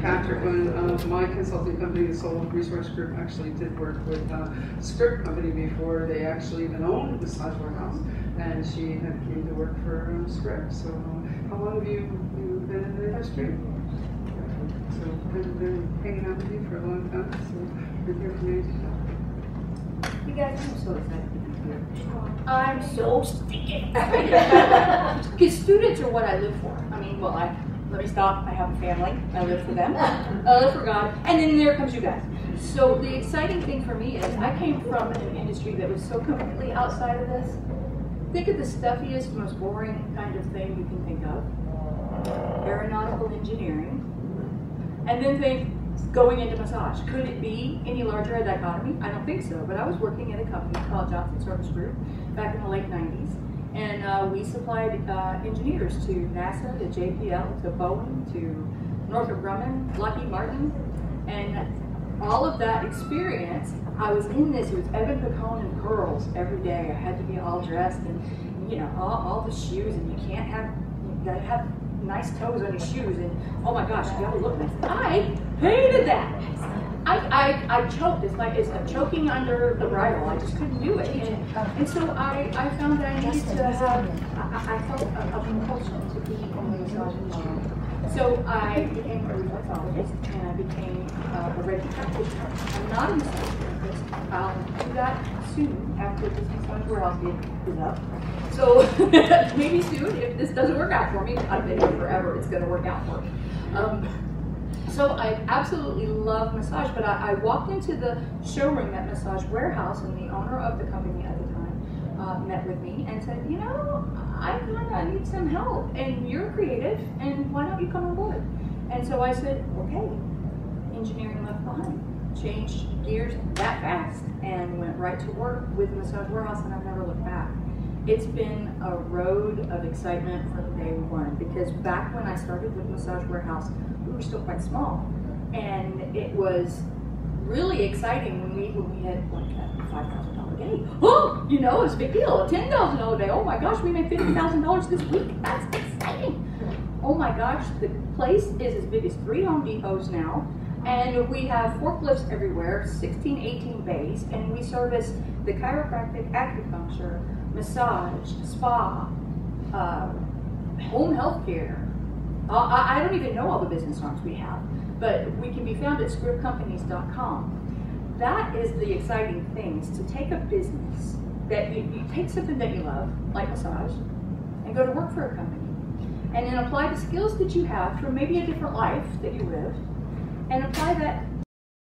Scrip when uh, my consulting company, the Soul Resource Group, actually did work with uh, Scrip Company before they actually even owned the Massage Warehouse, and she had came to work for um, Scrip. So, how long have you, you been in the industry? So, I've been hanging out with you for a long time. So, we're here from you. You guys, I'm so excited to be here. I'm so stinking. Because students are what I live for. I mean, well, I, let me stop. I have a family. I live for them. I live for God. And then there comes you guys. So the exciting thing for me is I came from an industry that was so completely outside of this. Think of the stuffiest, most boring kind of thing you can think of. Aeronautical engineering. And then think going into massage. Could it be any larger a dichotomy? I don't think so, but I was working at a company called Johnson Service Group back in the late 90s, and uh, we supplied uh, engineers to NASA, to JPL, to Boeing, to Northrop Grumman, Lockheed Martin, and all of that experience, I was in this, it was Evan Picone and pearls every day. I had to be all dressed and, you know, all, all the shoes, and you can't have, you gotta have nice toes on your shoes, and oh my gosh, you gotta look nice. I hated that. I, I, I choked. It's like it's like choking under the bridle. I just couldn't do it. And, and so I, I found that I needed to have, I, I felt a, a compulsion to be the massage industry. So I became a reflexologist and I became uh, a registered practitioner. I'm not a massage therapist. I'll do that soon after this massage warehouse is up. So maybe soon, if this doesn't work out for me, I've been here forever, it's going to work out for me. Um, so I absolutely love massage, but I, I, walked into the showroom at Massage Warehouse, and the owner of the company at the time uh, met with me and said, "You know, I kind of need some help, and you're creative, and why don't you come on board?" And so I said, "Okay." Engineering left behind. Changed gears that fast and went right to work with Massage Warehouse, and I've never looked back it's been a road of excitement from day one because back when I started with Massage Warehouse, we were still quite small. And it was really exciting when we when we had like a five thousand dollar day. Oh, you know, it's a big deal. A ten thousand dollar day. Oh my gosh, we made fifty thousand dollars this week. That's exciting. Oh my gosh, the place is as big as three Home Depots now. And we have forklifts everywhere, 16, 18 bays, and we service the chiropractic, acupuncture, massage, spa, uh, home health care. Uh, I, I, don't even know all the business arms we have, but we can be found at scripcompanies.com. That is the exciting thing, is to take a business that you, you take something that you love, like massage, and go to work for a company. And then apply the skills that you have from maybe a different life that you lived, and apply that